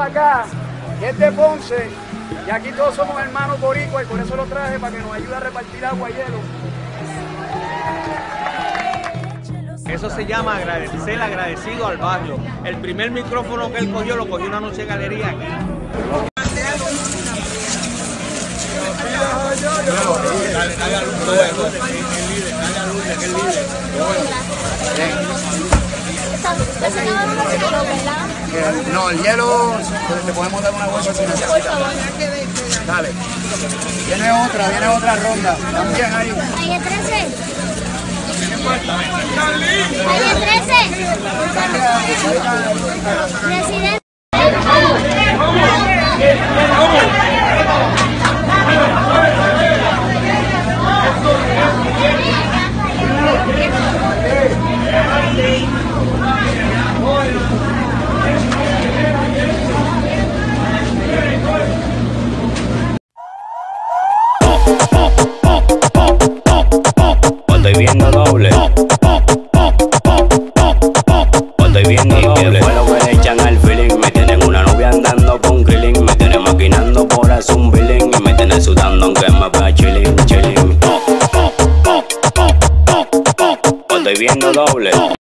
acá, que es de Ponce, y aquí todos somos hermanos boricuas y por eso lo traje para que nos ayude a repartir agua y hielo. Eso se llama agradecer agradecido al barrio. El primer micrófono que él cogió lo cogió una noche de galería aquí. Dale, dale a luz, todo eso, el líder, dale a luz, que el líder. No, el hielo le podemos dar una bolsa si necesita. Dale. Viene otra, viene otra ronda. También ahí. Ahí es 13. Ahí es 13. Presidente. Maquinando por un. Y me tienen sudando aunque me vea chilling, chilling. Estoy viendo doble.